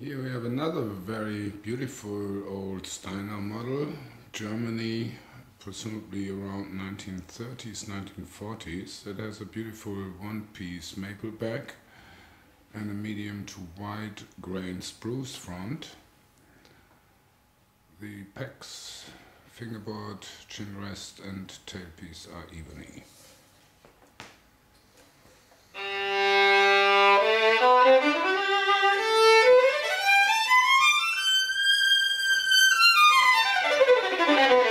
Here we have another very beautiful old Stainer model, Germany, presumably around 1930s, 1940s. It has a beautiful one-piece maple back and a medium to wide grain spruce front. The pegs, fingerboard, chin rest and tailpiece are ebony. Thank you.